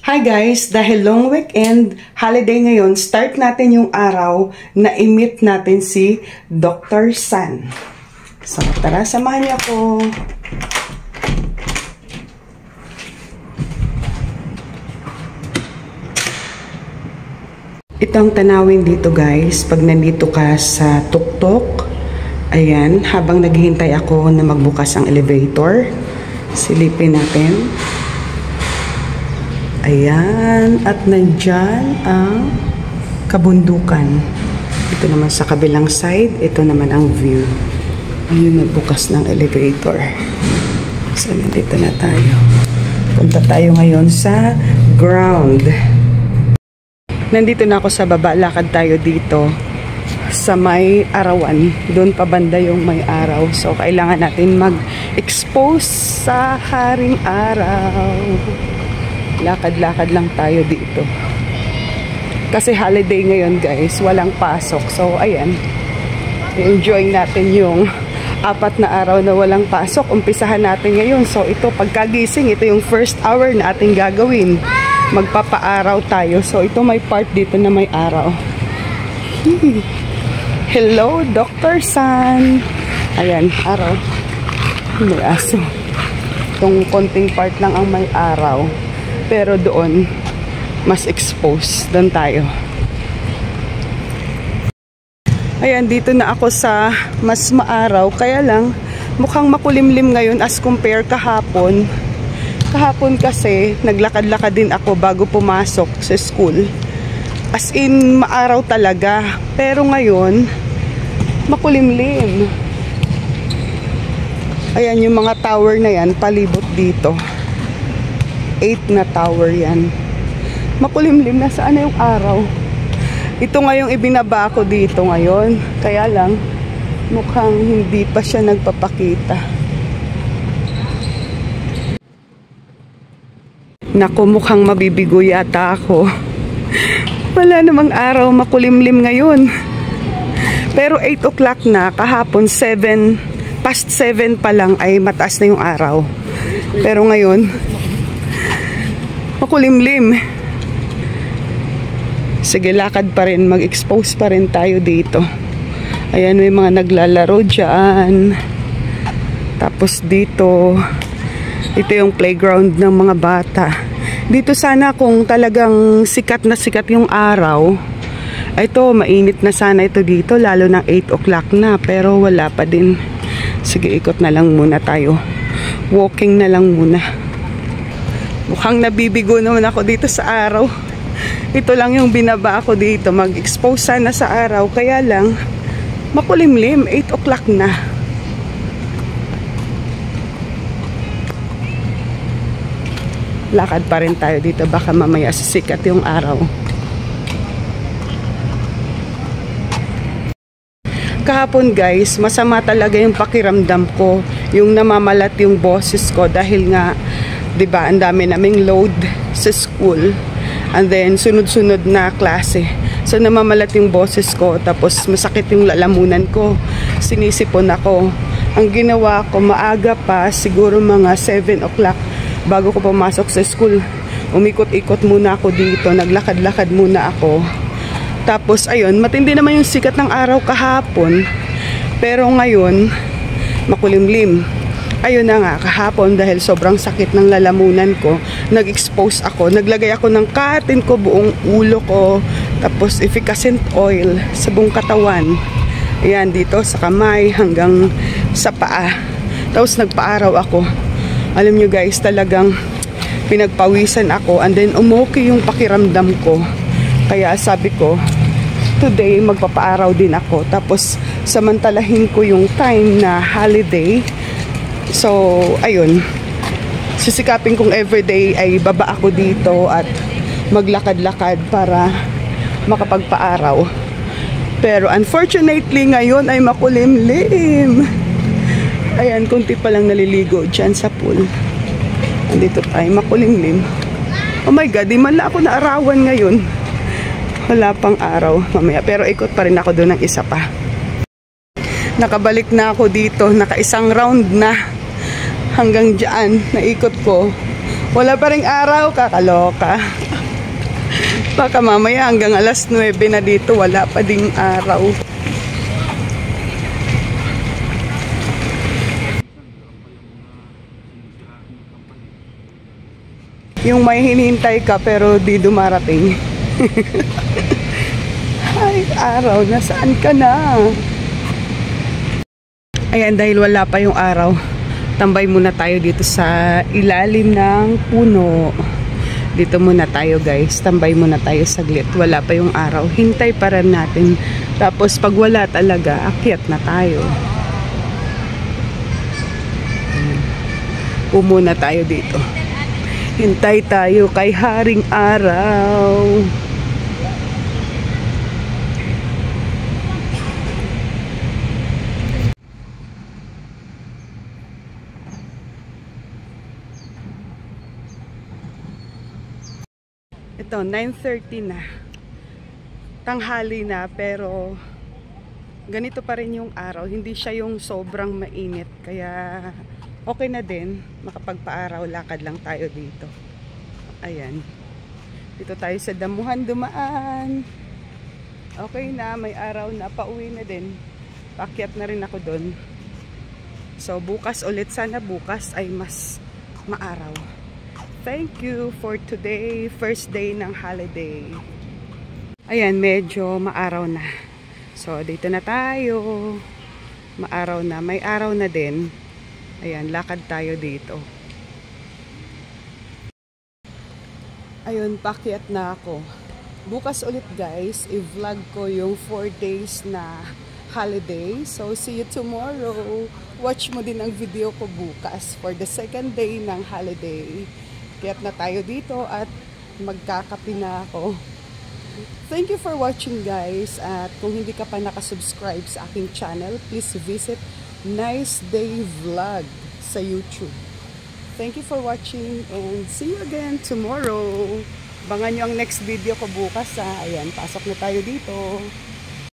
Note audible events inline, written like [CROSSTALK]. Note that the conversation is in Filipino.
Hi guys! Dahil long weekend, holiday ngayon, start natin yung araw na i-meet natin si Dr. San. So, tara, samahan niyo ako. Ito tanawin dito guys, pag nandito ka sa tuktok, ayan, habang naghihintay ako na magbukas ang elevator, silipin natin. Ayan, at nandyan ang kabundukan. Ito naman sa kabilang side, ito naman ang view. Ayun, nagbukas ng elevator. So, nandito na tayo. Punta tayo ngayon sa ground. Nandito na ako sa baba, lakad tayo dito sa may arawan. Doon pa banda yung may araw. So, kailangan natin mag-expose sa haring araw lakad-lakad lang tayo dito. Kasi holiday ngayon guys, walang pasok. So ayan, enjoy natin yung apat na araw na walang pasok. Umpisahan natin ngayon. So ito, pagkagising, ito yung first hour na ating gagawin. Magpapaaraw tayo. So ito may part dito na may araw. [LAUGHS] Hello, Dr. San. Ayan, araw. May aso. Itong konting part lang ang may araw. Pero doon, mas exposed. Doon tayo. Ayan, dito na ako sa mas maaraw. Kaya lang, mukhang makulimlim ngayon as compare kahapon. Kahapon kasi, naglakad-lakad din ako bago pumasok sa school. As in, maaraw talaga. Pero ngayon, makulimlim. Ayan, yung mga tower na yan, palibot dito. 8 na tower yan. Makulimlim na saan na yung araw. Ito ngayong ibinaba ko dito ngayon. Kaya lang, mukhang hindi pa siya nagpapakita. Naku, mukhang mabibigo yata ako. Wala namang araw, makulimlim ngayon. Pero 8 o'clock na, kahapon 7, past 7 pa lang ay mataas na yung araw. Pero ngayon, makulimlim. Sige, lakad pa rin. Mag-expose pa rin tayo dito. Ayan, may mga naglalaro dyan. Tapos dito, ito yung playground ng mga bata. Dito sana kung talagang sikat na sikat yung araw, ito, mainit na sana ito dito, lalo ng 8 o'clock na. Pero wala pa din. Sige, ikot na lang muna tayo. Walking na lang muna. Mukhang nabibigo naman ako dito sa araw. Ito lang yung binaba ako dito. Mag-expose sana sa araw. Kaya lang, makulimlim. 8 o'clock na. Lakad pa rin tayo dito. Baka mamaya sisikat yung araw. kahapon guys, masama talaga yung pakiramdam ko. Yung namamalat yung boses ko dahil nga 'di ba? Ang dami naming load sa school. And then sunod-sunod na klase. So namamalat yung boses ko tapos masakit yung lalamunan ko. Sinisipon ako. Ang ginawa ko maaga pa siguro mga 7 o'clock bago ko pumasok sa school. Umikot-ikot muna ako dito, naglakad-lakad muna ako. Tapos ayun, matindi naman yung sikat ng araw kahapon. Pero ngayon, makulimlim ayun na nga, kahapon dahil sobrang sakit ng lalamunan ko, nag-expose ako. Naglagay ako ng katin ko, buong ulo ko, tapos efficacent oil sa buong katawan. Ayan, dito sa kamay hanggang sa paa. Tapos nagpaaraw ako. Alam nyo guys, talagang pinagpawisan ako and then umuki yung pakiramdam ko. Kaya sabi ko, today magpapaaraw din ako. Tapos samantalahin ko yung time na holiday So, ayun. Sisikapin kong everyday ay baba ako dito at maglakad-lakad para makapagpaaraw. Pero unfortunately ngayon ay makulimlim. Ayan, kunti pa lang naliligo dyan sa pool. Andito tayo, makulimlim. Oh my God, di man lang ako naarawan ngayon. Wala pang araw mamaya. Pero ikot pa rin ako doon ng isa pa. Nakabalik na ako dito. Naka isang round na hanggang dyan naikot ko Wala pa rin araw, kakaloka. Baka mamaya hanggang alas 9 na dito, wala pa ding araw. Yung may hinihintay ka pero di dumarating. [LAUGHS] Ay, araw, nasaan ka na? Ayan, dahil wala pa yung araw, tambay muna tayo dito sa ilalim ng puno. Dito muna tayo guys, tambay muna tayo saglit. Wala pa yung araw, hintay pa rin natin. Tapos pag wala talaga, akyat na tayo. Pumuna tayo dito. Hintay tayo kay Haring Araw. Ito, 9.30 na. Tanghali na, pero ganito pa rin yung araw. Hindi siya yung sobrang mainit. Kaya okay na din. Makapagpaaraw, lakad lang tayo dito. Ayan. Dito tayo sa damuhan dumaan. Okay na, may araw na. Pauwi na din. Pakyat na rin ako doon. So, bukas ulit. Sana bukas ay mas maaraw. Thank you for today, first day ng holiday. Ayan, medyo maaraw na. So, dito na tayo. Maaraw na. May araw na din. Ayan, lakad tayo dito. Ayun, pakyat na ako. Bukas ulit guys, i-vlog ko yung 4 days na holiday. So, see you tomorrow. Watch mo din ang video ko bukas for the second day ng holiday. Kaya't na tayo dito at magkakapi na ako. Thank you for watching guys. At kung hindi ka pa nakasubscribe sa aking channel, please visit Nice Day Vlog sa YouTube. Thank you for watching and see you again tomorrow. Bangan nyo ang next video ko bukas ha. Ayan, pasok na tayo dito.